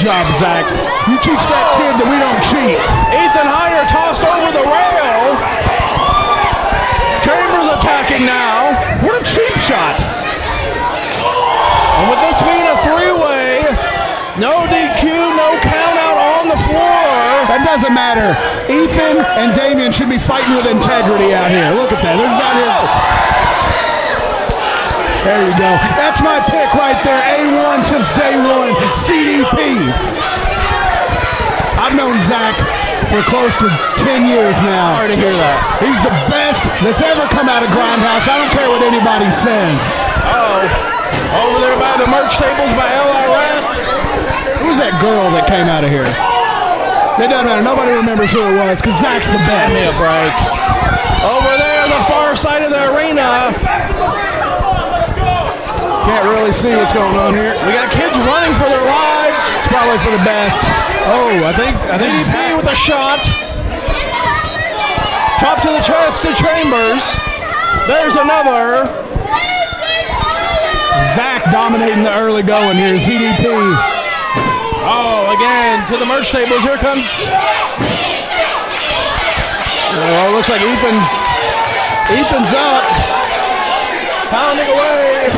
job, Zach. You teach that kid that we don't cheat. Ethan Heyre tossed over the rail. Chambers attacking now. What a cheap shot. And with this being a three-way, no DQ, no count out on the floor. That doesn't matter. Ethan and Damian should be fighting with integrity out here. Look at that. They're out here. There you go. That's my pick right there. A1 since day one. ZDP. I've known Zach for close to 10 years now. Hard to hear that. He's the best that's ever come out of Grindhouse. I don't care what anybody says. Oh. Over there by the merch tables by L.I. Rats. Who's that girl that came out of here? It doesn't matter. Nobody remembers who it was because Zach's the best. Give me a break. Over there, on the far side of the arena. Can't really see what's going on here. We got kids running for their lives. It's probably for the best. Oh, I think I think he's with a shot. Drop to the chest to Chambers. There's another. Zach dominating the early going here. ZDP. Oh, again to the merch tables. Here comes. Oh, looks like Ethan's Ethan's up. Pounding away.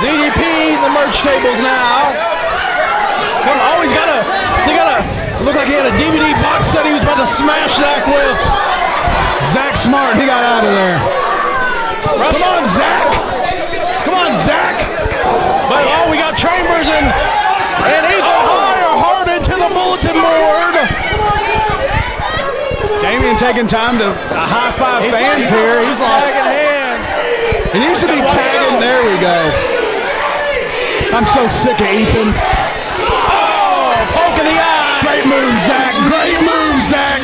ZDP, the merch tables now. Come on, oh, he's got a, he got a, looked like he had a DVD box set he was about to smash Zach with. Zach Smart, he got out of there. Come on, Zach. Come on, Zach. But, oh, we got Chambers and, and Ethan Heyre hard into the bulletin board. Damian taking time to uh, high five fans here. He's lost. It used to be tagging. There we go. I'm so sick of Ethan. Oh, poke in the eye. Great move, Zach. Great move, Zach.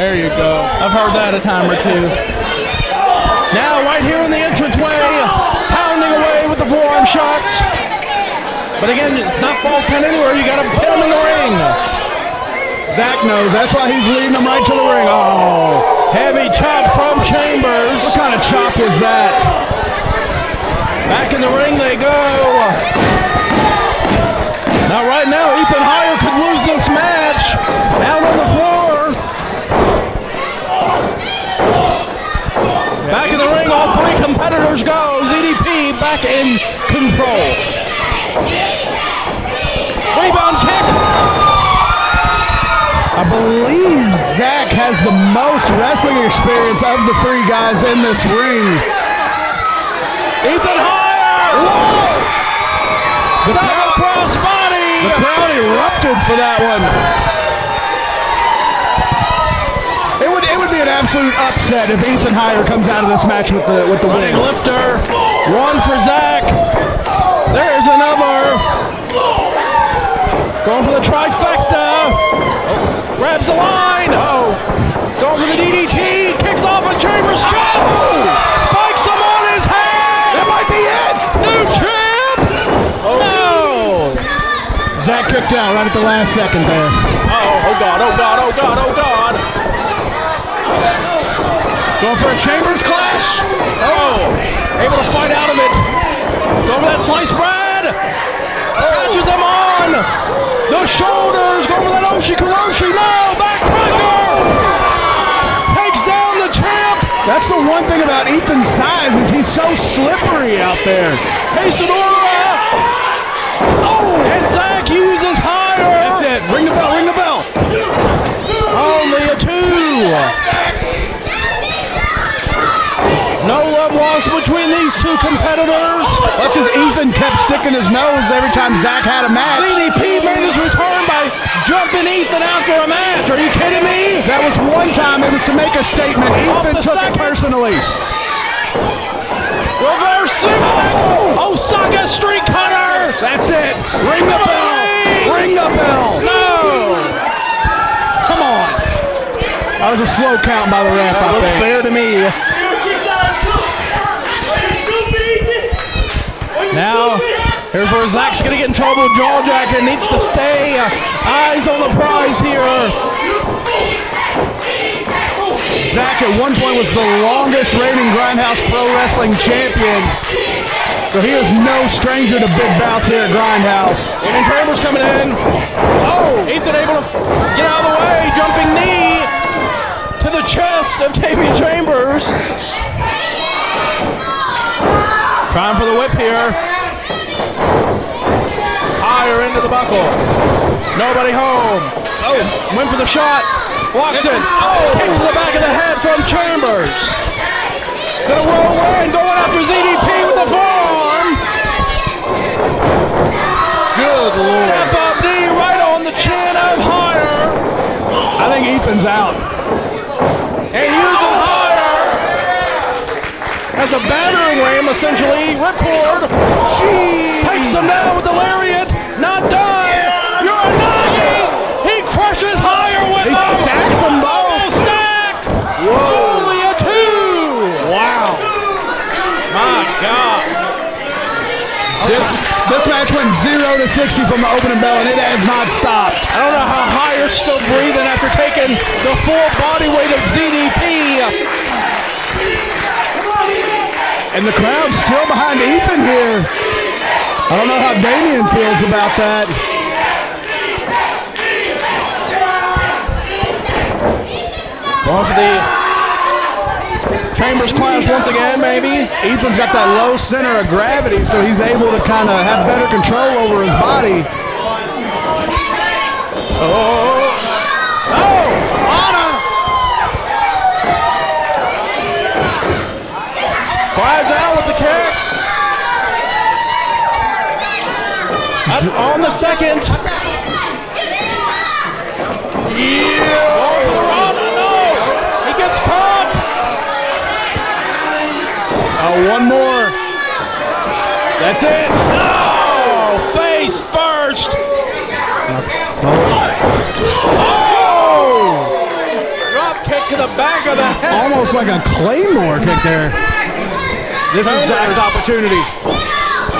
There you go. I've heard that a time or two. Now, right here in the entranceway, pounding away with the forearm shots. But again, it's not false count anywhere. You got to pin him in the ring. Zach knows. That's why he's leading them right to the ring. Oh, heavy chop from Chambers. What kind of chop was that? Back in the ring they go. Now, right now, Ethan Heyre could lose this match. Out on the floor. Back in the ring, all three competitors go. ZDP back in control. Rebound kick. I believe Zach has the most wrestling experience of the three guys in this ring. Ethan Heyre! The crowd, crossbody! the crowd erupted for that one. It would it would be an absolute upset if Ethan Heyre comes out of this match with the with the Running win. lifter. One for Zach. There's another. Going for the trifecta. Grabs the line. Oh. Going for the DDT. Kicks off a Chambers drop. Spikes him on his head. That might be it. New champ. No. Zach kicked out right at the last second there. Oh, oh God, oh God, oh God, oh God. Going for a Chambers clash. Oh, able to fight out of it. Going for that slice bread. Catches them on. The shoulders. Going for that Oshikoroshi. No, backbreaker. Takes down the champ. That's the one thing about Ethan's size is he's so slippery out there. Pesadora. Oh, and Zach uses Heyre. That's it. Ring the bell. Ring the bell. Only a two. Love lost between these two competitors. That's because Ethan kept sticking his nose every time Zach had a match. ZDP made his return by jumping Ethan out for a match. Are you kidding me? That was one time. It was to make a statement. Ethan took it personally. Reverse suplex. Osaka street cutter. That's it. Ring the bell. Ring the bell. No. Come on. That was a slow count by the ref, I Looks fair to me. Here's where Zach's going to get in trouble. Jaw jacket needs to stay. Uh, eyes on the prize here. Zach at one point was the longest reigning Grindhouse Pro Wrestling champion. So he is no stranger to big bouts here at Grindhouse. Ethan Chambers coming in. Oh, Ethan able to get out of the way. Jumping knee to the chest of Davey Chambers. Trying for the whip here. Heyre into the buckle. Nobody home. Oh, went for the shot. Walks in. Oh, kick to the back of the head from Chambers. Gonna roll in, going after ZDP with the forearm. Good lord. Step up knee right on the chin of Heyre. I think Ethan's out. And using Heyre as a battering ram, essentially. Ripcord. She takes him down with the lariat. Not done. You're a knocking. He crushes Heyre with He them. stacks them both. Double stack. Only a two. Wow. My God. This, this match went 0 to 60 from the opening bell, and it has not stopped. I don't know how high you're still breathing after taking the full body weight of ZDP. And the crowd's still behind Ethan here. I don't know how Damian feels about that. Going for the Chambers clash once again, maybe. Ethan's got that low center of gravity, so he's able to kind of have better control over his body. Oh, oh, oh. oh Anna. Slides out with the kick. Up on the second. Yeah. One more. That's it. No. Face first. Oh. Drop kick to the back of the head. Almost like a claymore kick there. This is Zach's opportunity.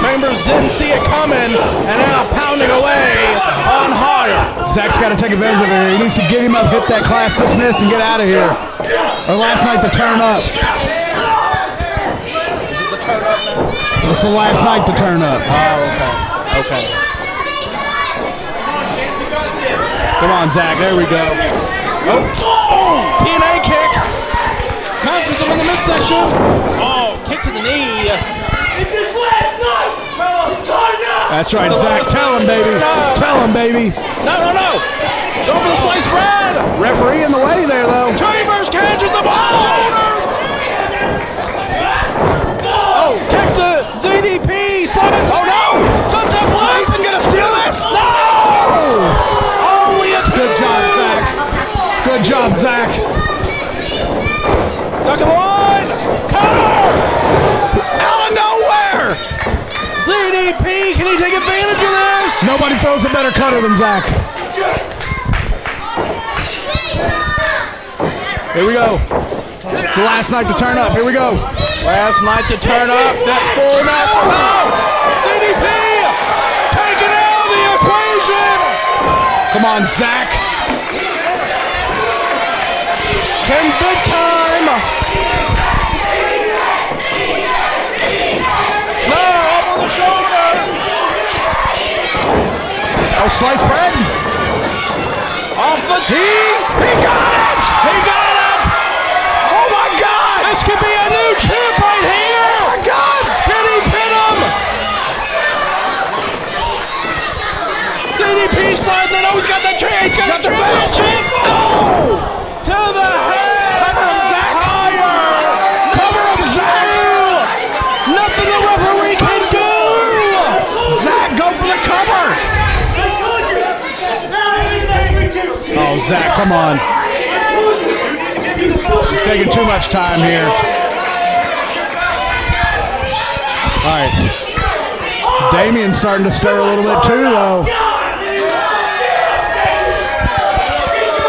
Chambers didn't see it coming, and now pounding away on Heyre. Zach's got to take advantage of it. He needs to get him up, hit that class dismissed, and get out of here. Or last night to turn up. It's the last night to turn up. Oh, okay. Okay. Come on, Zach. There we go. Oh, TNA kick. Punches him in the midsection. Oh, kick to the knee. It's his last night! Time now! That's right, Zach. Tell him, baby. Tell him, baby. No, no, no. Go for the sliced bread. Referee in the way there, though. Suns. Oh no! Suns have left. Nathan gonna steal this. No! Only a two. Good job, Zach. Good job, Zach. Back the line. Counter. Out of nowhere. ZDP, can he take advantage of this? Nobody throws a better cutter than Zach. Here we go. It's the last night to turn up. Here we go. Last night to turn up. That four night. Sliced bread. Off the tee. Zach, come on. He's Taking too much time here. All right. Damian's starting to stir a little bit too, though.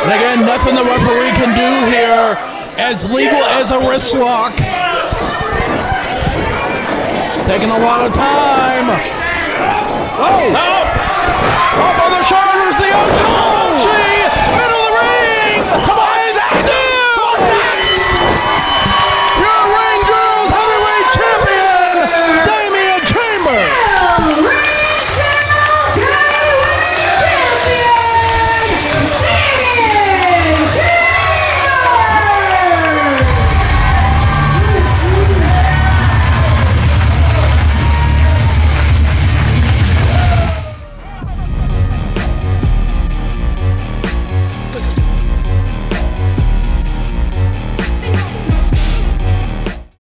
And again, nothing the referee can do here. As legal as a wrist lock. Taking a lot of time. Oh! Up on the shoulders, the Ocho!